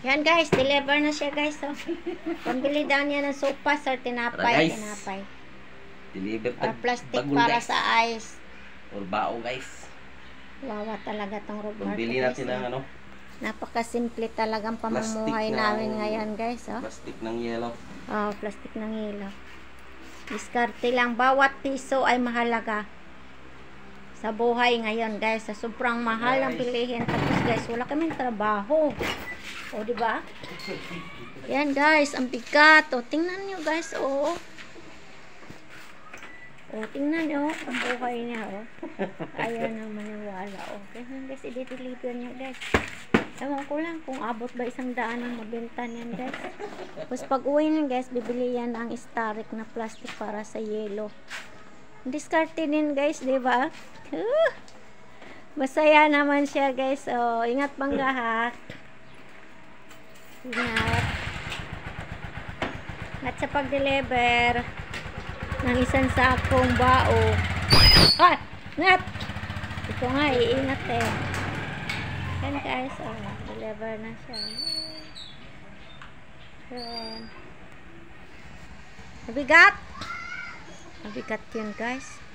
Yan guys, deliver na siya guys. Oh. Pambili daw niya ng sopas or tinapay. guys. Tinapay. Deliver Or tag plastic bagul, para guys. sa ice. Or bao guys. Wawa talaga tong Rob Pambili natin ng oh. ano, Napakasimple talagang pamumuhay na- namin ngayon guys. Oh. plastic ng yellow. Oh, plastic ng ilaw. Diskarte lang. Bawat piso ay mahalaga. Sa buhay ngayon, guys. Sa sobrang mahal ang pilihin. Tapos, guys, wala kaming trabaho. O, di ba? Yan, guys. Ang bigat. O, tingnan nyo, guys. O. O, tingnan nyo. Ang buhay niya, o. Ayaw na maniwala. O, ganyan, guys. I-deliver niya, guys. Ewan ko lang kung abot ba isang daan ang mabenta niyan, guys. Tapos pag uwi niyan, guys, bibili yan ang starik na plastic para sa yelo. Diskarte din, guys, di ba? Uh, masaya naman siya, guys. So, ingat bangga, ha? Ingat. At sa pag-deliver ng isang sakong bao. Ah! Ngat! Ito nga, iingat eh. Yan guys, oh, deliver na siya. Yan. Nabigat! Nabigat yun guys.